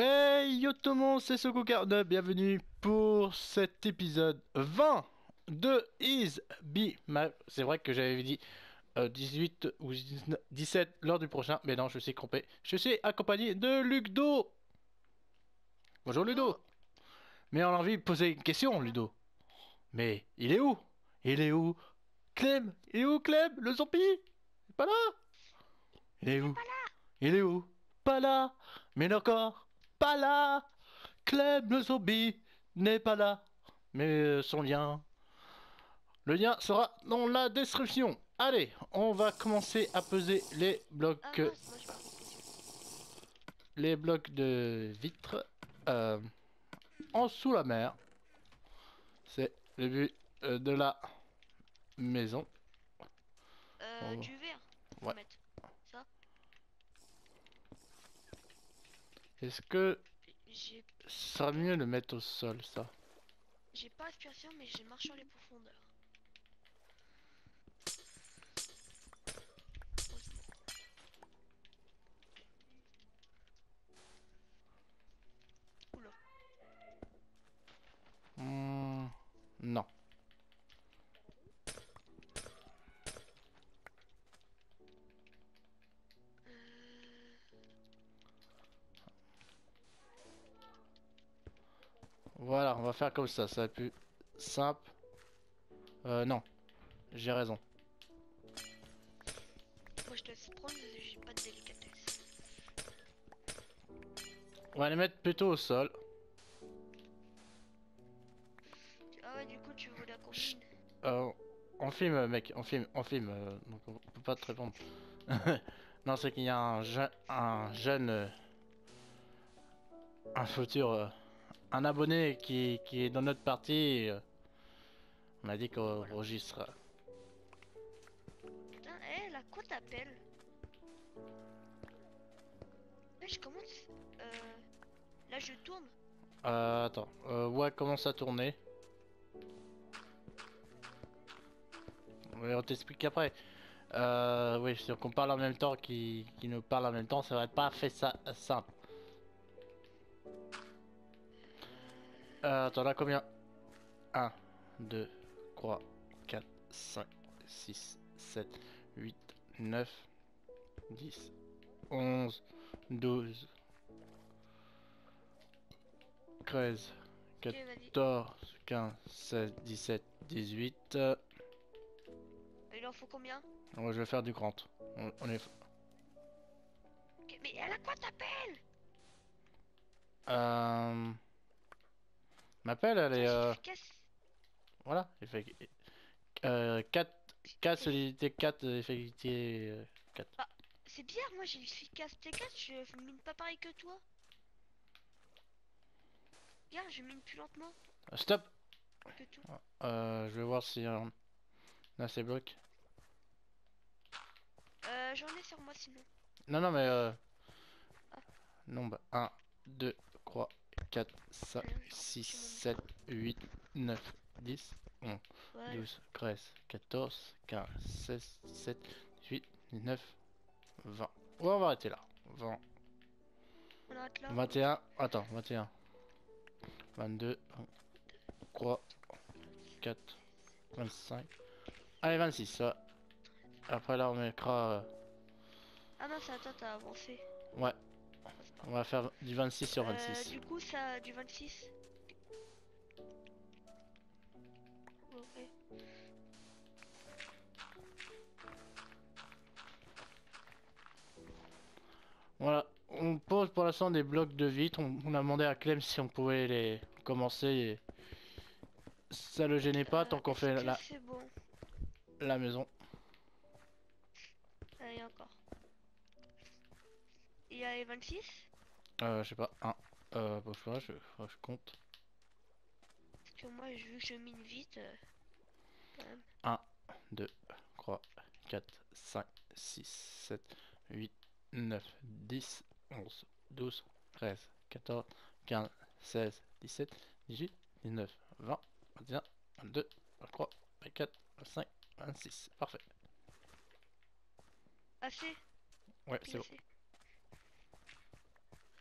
Hey yo tout le monde, c'est Sokokarde, bienvenue pour cet épisode 20 de Is Be My... C'est vrai que j'avais dit euh, 18 ou 19 17 lors du prochain, mais non, je suis trompé. Je suis accompagné de Ludo. Bonjour Ludo. Mais on a envie de poser une question, Ludo. Mais il est où? Il est où? Clem Il est où Clem Le zombie? Il est pas là? Il est où? Il est où? Pas là. Mais encore Pas là Clem le zombie n'est pas là. Mais euh, son lien... Le lien sera dans la description. Allez, on va commencer à peser les blocs... Ah moi, les blocs de vitre euh, en sous la mer. C'est le but euh, de la maison. Euh, Oh. du verre. faut Ouais. mettre. Ça. Est-ce que J'ai ça serait mieux le mettre au sol, ça? J'ai pas aspiration, mais j'ai marché les profondeurs. Oula. Hmm, Non. Voilà, on va faire comme ça, ça va être plus simple. Euh, non. J'ai raison. moi je te laisse prendre, j'ai pas de délicatesse. On va les mettre plutôt au sol. Ah ouais, du coup tu veux la combine. Euh, on filme, mec, on filme, on filme, euh, donc on peut pas te répondre. non, c'est qu'il y a un, je- un jeune, euh, un futur, euh, un abonné qui, qui est dans notre partie. et, euh, on a dit qu'on enregistre. Putain, hé, la quoi t'appelles Là je commence. Euh. Là je tourne. Euh, attends, euh, ouais, commence à tourner. On t'explique après. Euh, oui, si on parle en même temps, qui, qui nous parle en même temps, ça va être pas fait ça simple. Euh, attends, là combien? 1, 2, 3, 4, 5, 6, 7, 8, 9, 10, 11, 12, 13, Ok, vas-y. 14, 15, 16, 17, 18. euh, Il en faut combien? Ouais, je vais faire du grand. On, on est. Mais elle a quoi t'appelles? Euh. M'appelle, elle est. Euh, voilà, il fait. Euh, 4, 4 solidité 4, effectivité euh, 4. C'est bizarre, moi j'ai efficace T4, je mine pas pareil que toi. Regarde, je mine plus lentement Euh, Stop que euh, Je vais voir si. Euh, là, c'est bloc. Euh, j'en ai sur moi sinon. Non, non, mais. Euh, Ah. nombre 1, 2, 3, 4, 5, 6, 7, 8, 9, 10, 11. Ouais. 12, 13, 14, 15, 16, 17, 18, 19, 20. Ouais, on va arrêter là. 20, On arrête là. 21, attends, 21, 22, 23, 4, 25. Allez, 26, ça. Après là, on mettra. euh, Ah non, c'est attends, t'as avancé. ouais, on va faire du 26 sur Euh, 26. du coup, ça du 26. Ok. Voilà, on pose pour l'instant des blocs de vitre. On, on a demandé à Clem si on pouvait les commencer et ça le gênait pas tant qu'on Euh, fait la, bon? la maison. Allez, encore. Il y a les 26 Euh, je sais pas, 1. Euh, bon, je, je, je compte. Parce que moi, vu que je mine vite. euh, quand même. 1, 2, 3, 4, 5, 6, 7, 8, 9, 10, 11, 12, 13, 14, 15, 16, 17, 18, 19, 20, 21, 22, 23, 24, 25, 26. Parfait. Assez? Ouais, c'est bon.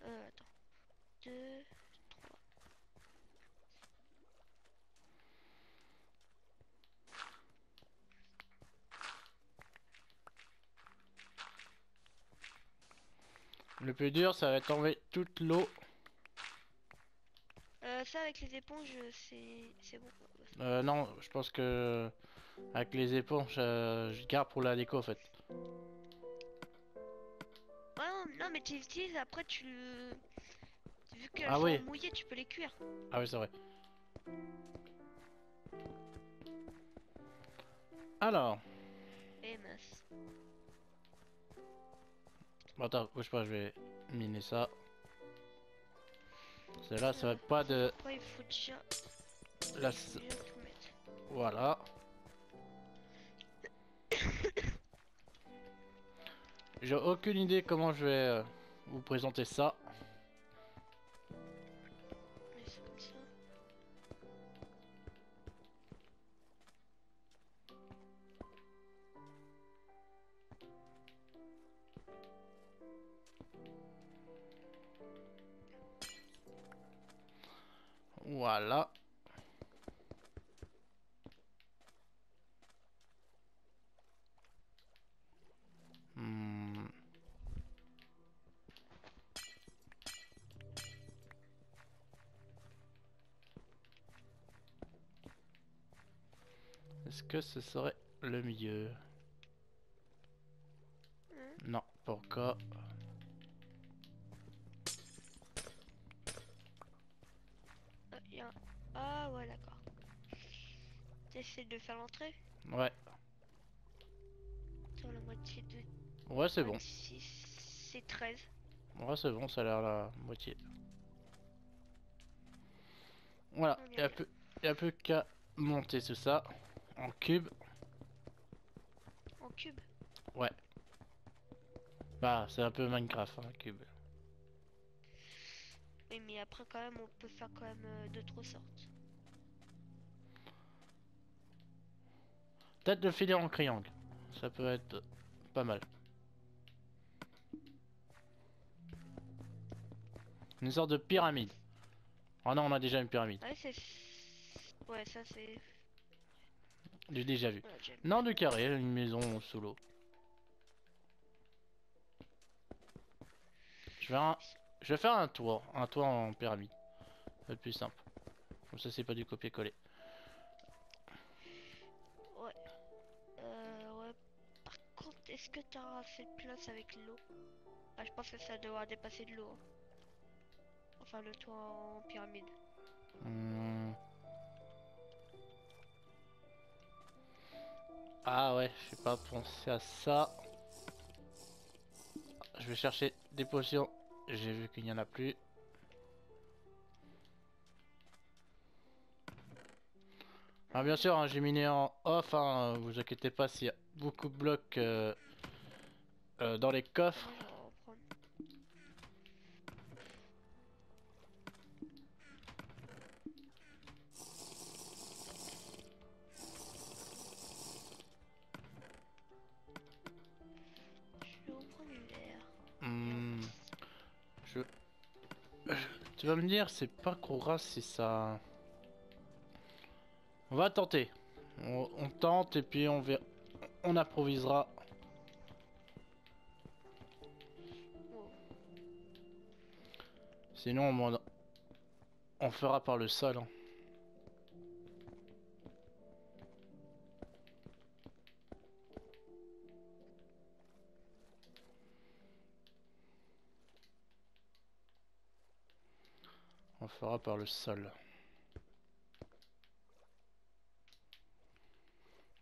Euh, attends. 2, 3. Le plus dur, ça va être enlever toute l'eau. Euh, ça avec les éponges, c'est bon. Euh, non, je pense que avec les éponges, je garde pour la déco en fait. Ouais, non, mais tu les utilises, après tu le... Vu qu'elles Ah sont oui. mouillées, tu peux les cuire. Ah oui, c'est vrai. Alors, Eh mince. bon, attends, bouge pas, je vais miner ça. Celle-là, ça va être pas de Après, il faut déjà, la... Voilà. J'ai aucune idée comment je vais euh, vous présenter ça. Voilà. Que ce serait le mieux? Hein? Non, pas encore. Ah, y a un- ah ouais, d'accord. T'essaies de faire l'entrée Ouais, Sur la moitié de ouais c'est bon. 26, c'est 13. Ouais, c'est bon, ça a l'air la moitié. Voilà, y il n'y a, a plus qu'à monter tout ça en cube. En cube Bah, c'est un peu Minecraft, hein, cube. Oui, mais après, quand même, on peut faire quand même euh, d'autres sortes. Peut-être le filer en triangle. Ça peut être pas mal. Une sorte de pyramide. Oh non, on a déjà une pyramide. Ouais, c'est. Ouais, ça c'est. J'ai déjà vu. Non, du carré, une maison solo. Je vais, un- je vais faire un tour, un tour en pyramide. C'est le plus simple. Comme ça, c'est pas du copier-coller. Ouais. Euh, ouais. Par contre, est-ce que t'as assez de place avec l'eau? Ah, je pense que ça doit dépasser de l'eau. hein. Enfin, le toit en pyramide. Hmm. Ah ouais, je sais pas pensé à ça. Je vais chercher des potions. J'ai vu qu'il n'y en a plus. Ah bien sûr, hein, j'ai miné en off, hein, vous inquiétez pas s'il y a beaucoup de blocs euh, euh, dans les coffres. Tu vas me dire, c'est pas Kora si ça... On va tenter. On, tente et puis on verra. On improvisera. Sinon, on, on fera par le sol. hein. Fera par le sol.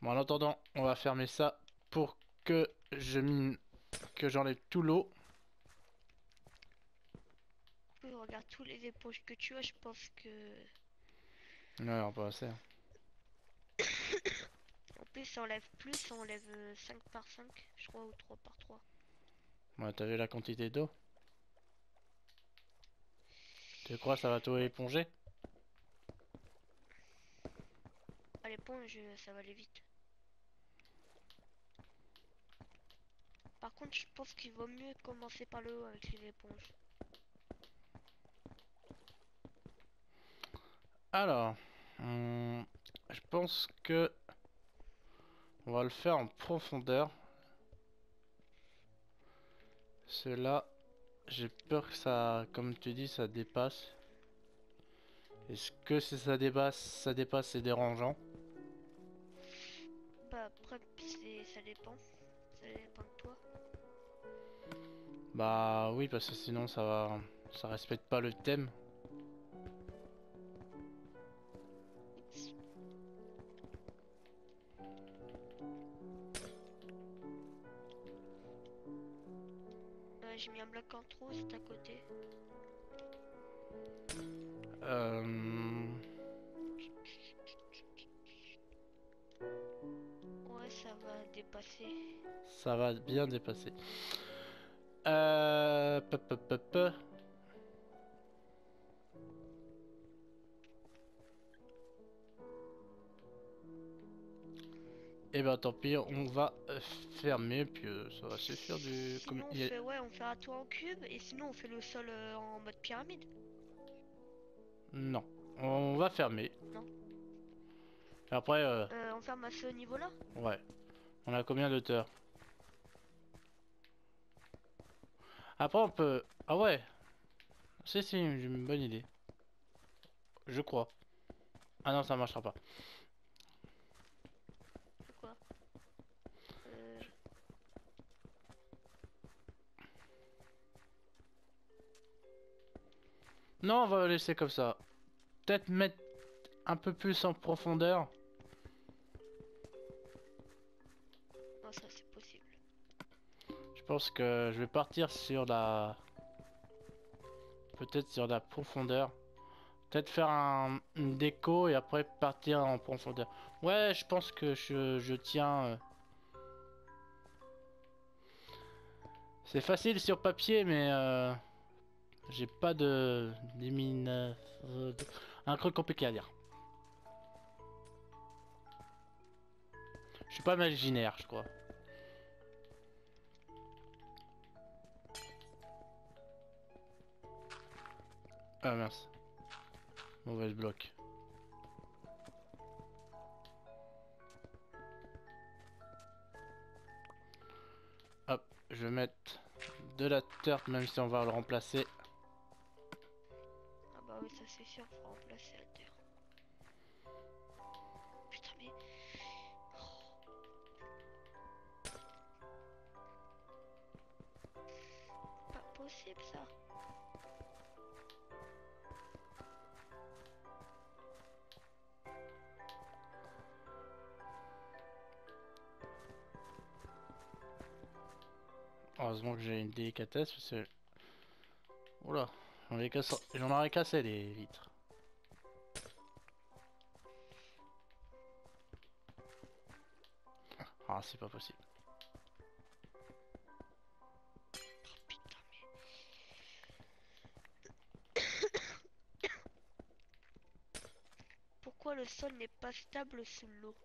Bon, en attendant, on va fermer ça pour que je mine, que j'enlève tout l'eau. Je regarde tous les éponges que tu as, je pense que... Ouais, on peut assez. hein. En plus, ça enlève plus, ça enlève euh, 5 par 5, je crois, ou 3 par 3. Ouais, t'as vu la quantité d'eau? Tu crois que ça va tout éponger? À l'éponge, ça va aller vite. Par contre, je pense qu'il vaut mieux commencer par le haut avec les éponges. Alors, hum, je pense que on va le faire en profondeur. Cela, j'ai peur que ça, comme tu dis, ça dépasse. Est-ce que si ça dépasse, ça dépasse, c'est dérangeant? Bah après, c'est- ça dépend. Ça dépend de toi. Bah oui, parce que sinon ça va, ça respecte pas le thème. J'ai mis un bloc en trop, c'est à côté. Euh... Ouais, ça va dépasser. Ça va bien dépasser. Euh... peu, peu, peu, peu. Eh ben tant pis, on va euh, fermer, puis euh, ça va suffire du... comme Sinon, on fait, ouais, on fait un toit en cube et sinon, on fait le sol euh, en mode pyramide. Non, on va fermer. Non. Après, euh, on ferme à ce niveau-là. ouais. On a combien d'auteurs Après on peut... Ah ouais Si si, j'ai une bonne idée. Je crois. Ah non, ça marchera pas. Non, on va le laisser comme ça. Peut-être mettre un peu plus en profondeur. Non, ça c'est possible. Je pense que je vais partir sur la... Peut-être sur la profondeur. Peut-être faire un, une déco et après partir en profondeur. Ouais, je pense que je, je tiens... euh. C'est facile sur papier, mais... euh, J'ai pas de... de- Un truc compliqué à dire. Je suis pas imaginaire, je crois. Ah mince. Mauvais bloc. Hop, je vais mettre de la terre même si on va le remplacer. C'est sûr, faut remplacer la terre. Putain, mais. Oh. Pas possible ça. Heureusement que j'ai une délicatesse parce que... Oula, j'en ai cassé- j'en aurais cassé les vitres. Ah, c'est pas possible. Pourquoi le sol n'est pas stable sous l'eau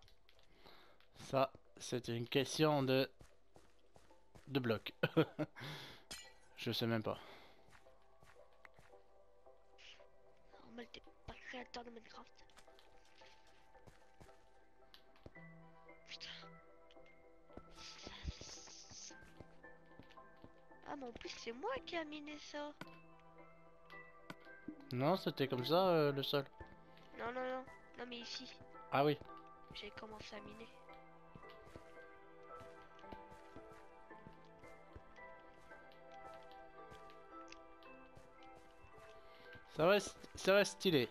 Ça, c'est une question de... de bloc. Je sais même pas. Créateur de Minecraft. Putain. Ah, mais en plus, c'est moi qui a miné ça. Non, c'était comme ça euh, le sol. Non, non, non. Non, mais ici, Ah oui. j'ai commencé à miner. Ça reste, ça reste stylé.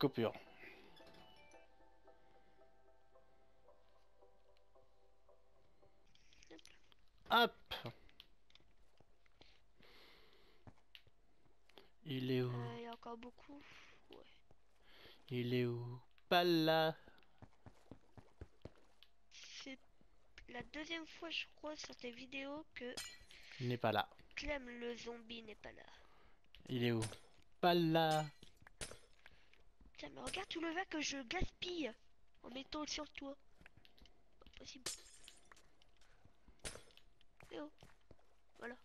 Coupure. Hop. Il est où? Euh, Il y a encore beaucoup. Ouais. Il est où? Pas là. C'est la deuxième fois, je crois, sur tes vidéos que Il n'est pas là. Clem le zombie n'est pas là. Il est où? Pas là. Putain, mais regarde tout le verre que je gaspille en mettant sur toi. Pas possible. Et oh. Voilà.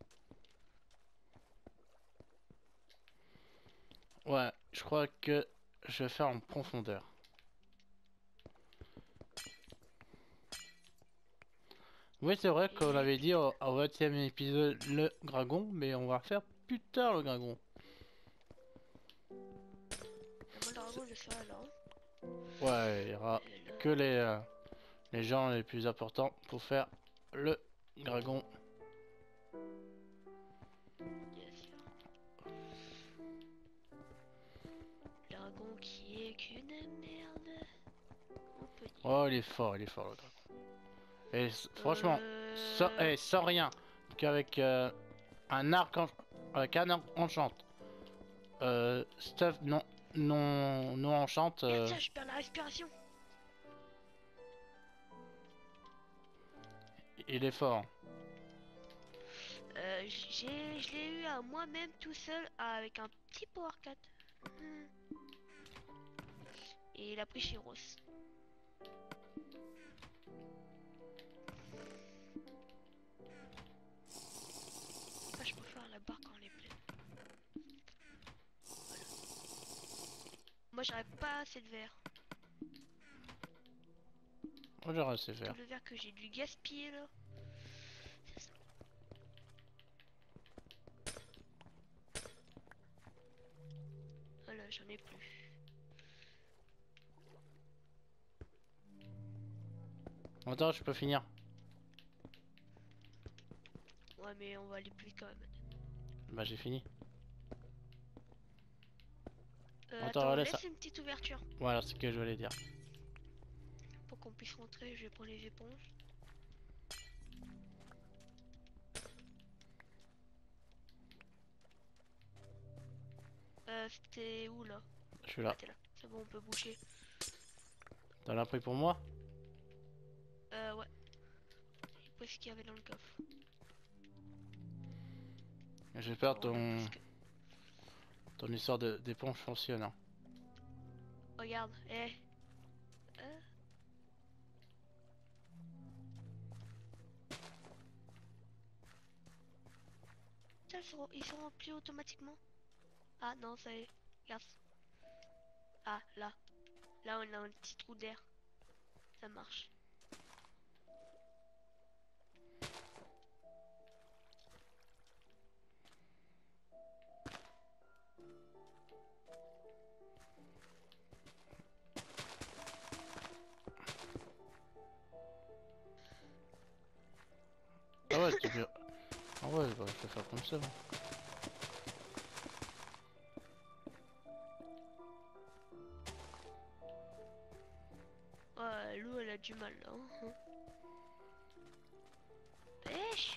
Ouais, je crois que je vais faire en profondeur. Oui, c'est vrai qu'on avait dit au, au 20 épisode le dragon, mais on va faire plus tard le dragon. Là. hein. Ouais, il y aura Et que les, euh, les gens les plus importants pour faire le dragon. bien sûr. Le dragon qui est qu'une merde. Oh, il est fort, il est fort le dragon. Et franchement, Euh, sans, eh, sans rien, qu'avec euh, un arc, en- avec un arc enchante, euh, stuff non, non, non enchante, euh, tiens, je perds la respiration. il est fort. Euh, j'ai, je l'ai eu à moi-même tout seul avec un petit power 4. Hmm. Et il a pris chez Ross. Moi j'aurais pas assez de verre. Moi j'aurais assez faire. Tout le verre que j'ai dû gaspiller là. Ça. Voilà, j'en ai plus. Attends, je peux finir. Ouais, mais on va aller plus vite quand même. Bah j'ai fini. Euh, Attends, attends, laisse ça. une petite ouverture Voilà ce que je voulais dire. pour qu'on puisse rentrer. Je vais prendre les éponges. Euh, c'était où là Je suis là. Ah, là. C'est bon, on peut boucher. T'en as pris pour moi Euh, ouais. J'ai pris ce qu'il y avait dans le coffre. J'espère Bon, ton, que- ton histoire d'éponge fonctionne. hein. Regarde, eh. Euh. Ils sont, remplis automatiquement. Ah non, ça y est. Ah, là. Là, on a un petit trou d'air. Ça marche. Ouais, je vais faire comme ça. Ouais, l'eau, elle a du mal là. hein. Pêche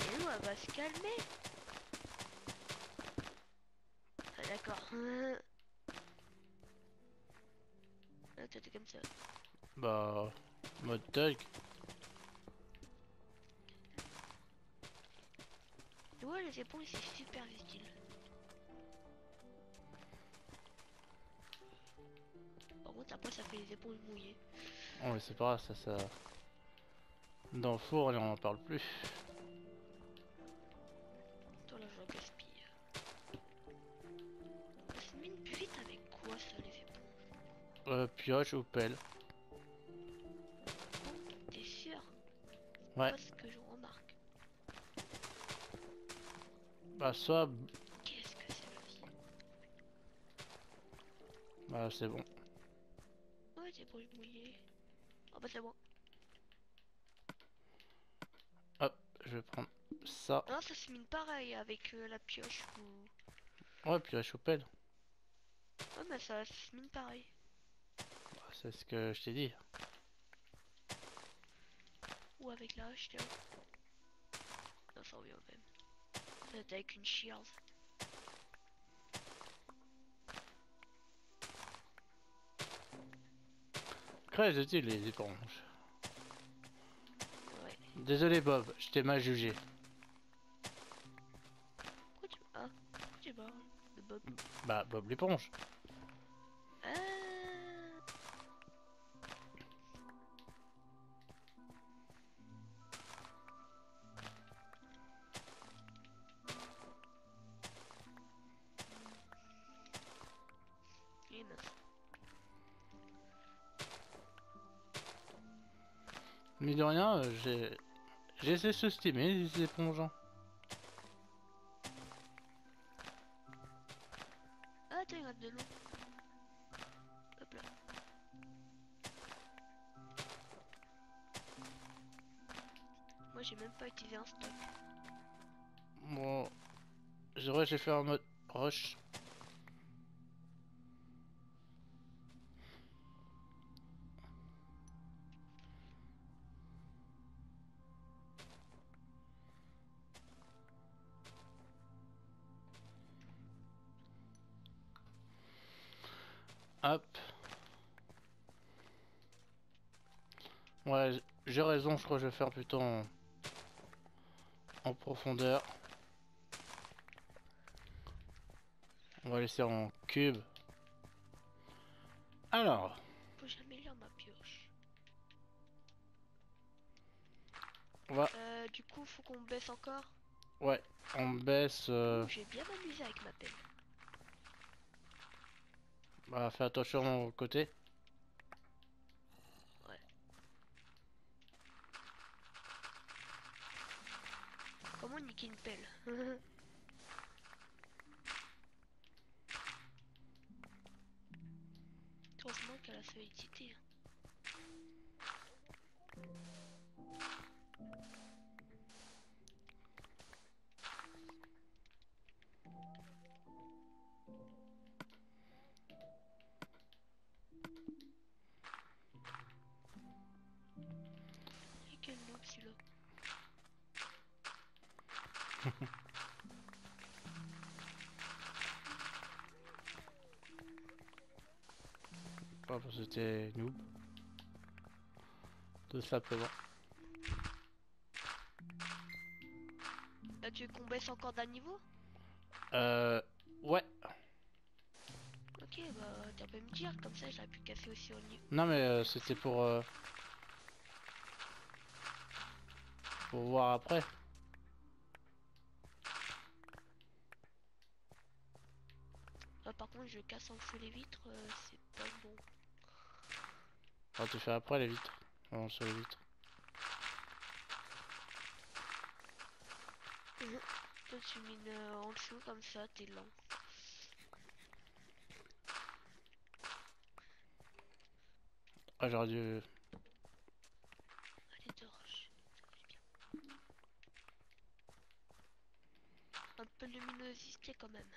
Et l'eau, elle va se calmer. Ah, d'accord. Ah, t'es comme ça. Bah, mode tug. Ouais, les éponges, c'est super utile. Par contre, après, ça fait les éponges mouillées. Oh, mais c'est pas grave, ça, ça. Dans le four, on en parle plus. Toi, là, je gaspille. Ça se mine plus vite avec quoi, ça, les éponges Euh, pioche ou pelle. T'es sûr? Ouais. Que je remarque. Bah, soit. Qu'est-ce que c'est vie Bah, c'est bon. Ouais, des éponges mouillées. Oh bah c'est bon. Hop, je vais prendre ça. Non, ça se mine pareil avec euh, la pioche ou... Ouais, pioche ou pelle. Ouais, mais ça se mine pareil. Bah, c'est ce que je t'ai dit. Ou avec la hache, tiens. Non, ça revient au même. Avec une. Très utile les éponges. Ouais. Désolé Bob, je t'ai mal jugé. Pourquoi tu... Ah, pourquoi tu Bob? Bah, Bob l'éponge. De rien, euh, j'ai... J'ai sous-estimer les éponges. Ah, il reste de l'eau. Hop là. Moi, j'ai même pas utilisé un stock. Bon... Dirais que j'ai fait un mode rush. J'ai raison, je crois que je vais faire plutôt en, en profondeur. On va laisser en cube. Alors, Faut j'améliore ma pioche. on va, Euh, du coup, faut qu'on baisse encore? ouais, on baisse. euh, J'ai bien m'amusé avec ma pelle. bah, fais attention au côté. Comment niquer une pelle Heureusement qu'elle a sollicité. Et Pas parce que c'était noob. Tout simplement. Tu veux qu'on baisse encore d'un niveau? Euh, ouais. Ok, bah, tu peux me dire, comme ça j'aurais pu casser aussi au niveau. Non mais euh, c'était pour euh, pour voir après. Ah, par contre, je casse en dessous les vitres, euh, c'est pas bon. Ah, tu fais après les vitres. Non, sur les vitres. Toi, tu mines euh, en dessous, comme ça, t'es lent. Ah, j'aurais dû. Allez, va bien. Un peu de luminosité quand même.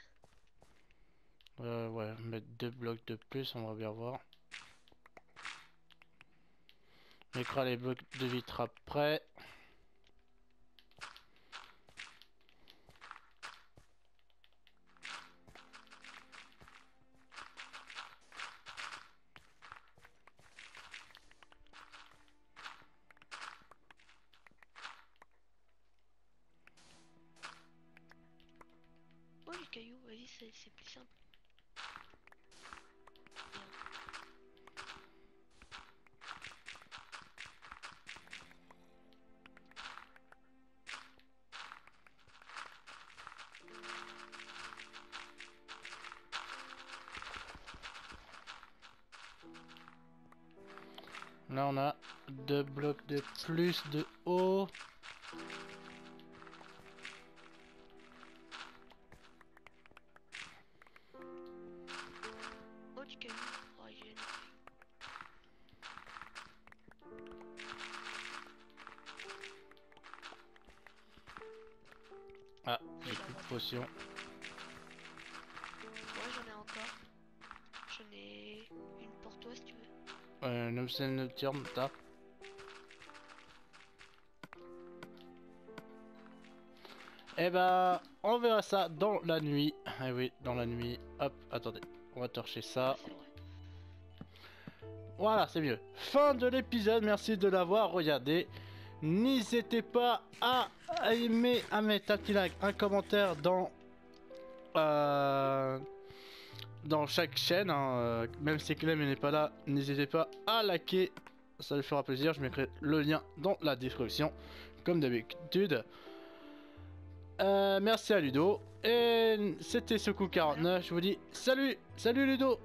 Euh, ouais, mettre deux blocs de plus, on va bien voir. On les blocs de vitres après. Là, on a deux blocs de plus de haut. Ah, j'ai plus de potions. Nocturne, t'as Eh ben, on verra ça dans la nuit. Eh oui, dans la nuit. Hop, attendez, on va torcher ça. Voilà, c'est mieux. Fin de l'épisode, merci de l'avoir regardé. N'hésitez pas à aimer, à mettre un petit like, un commentaire dans... euh, dans chaque chaîne. hein, euh, même si Clem n'est pas là, n'hésitez pas à liker. Ça lui fera plaisir. Je mettrai le lien dans la description, comme d'habitude. Euh, merci à Ludo. Et c'était Sekou49. Je vous dis salut, salut Ludo.